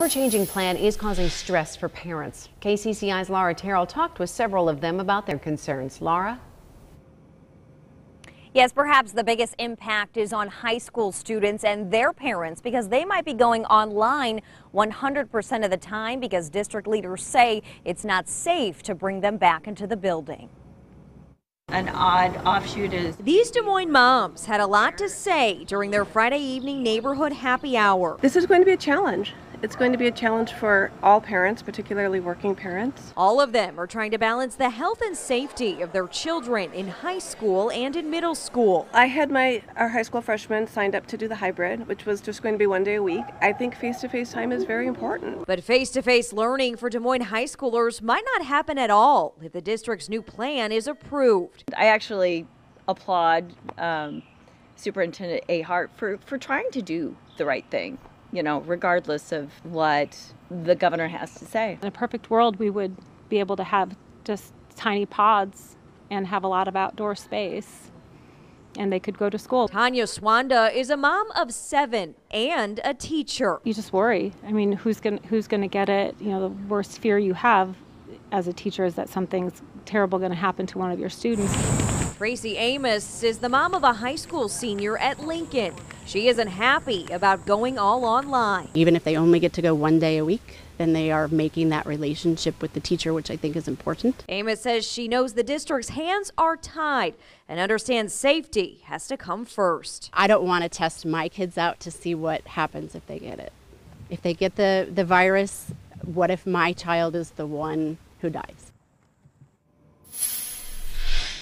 Our changing plan is causing stress for parents. KCCI's Laura Terrell talked with several of them about their concerns. Laura? Yes, perhaps the biggest impact is on high school students and their parents because they might be going online 100% of the time because district leaders say it's not safe to bring them back into the building. An odd offshoot is These Des Moines moms had a lot to say during their Friday evening neighborhood happy hour. This is going to be a challenge. It's going to be a challenge for all parents, particularly working parents. All of them are trying to balance the health and safety of their children in high school and in middle school. I had my our high school freshmen signed up to do the hybrid, which was just going to be one day a week. I think face-to-face time is very important. But face to face learning for Des Moines high schoolers might not happen at all if the district's new plan is approved. I actually applaud um, Superintendent Ahart for, for trying to do the right thing, you know, regardless of what the governor has to say. In a perfect world, we would be able to have just tiny pods and have a lot of outdoor space, and they could go to school. Tanya Swanda is a mom of seven and a teacher. You just worry. I mean, who's going who's going to get it? You know, the worst fear you have as a teacher is that something's terrible going to happen to one of your students. Tracy Amos is the mom of a high school senior at Lincoln. She isn't happy about going all online. Even if they only get to go one day a week, then they are making that relationship with the teacher, which I think is important. Amos says she knows the district's hands are tied and understands safety has to come first. I don't want to test my kids out to see what happens if they get it. If they get the, the virus, what if my child is the one who dies?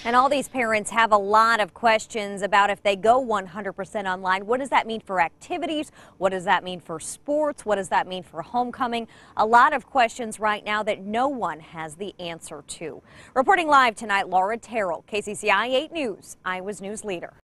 And all these parents have a lot of questions about if they go 100% online. What does that mean for activities? What does that mean for sports? What does that mean for homecoming? A lot of questions right now that no one has the answer to. Reporting live tonight, Laura Terrell, KCCI 8 News, Iowa's news leader.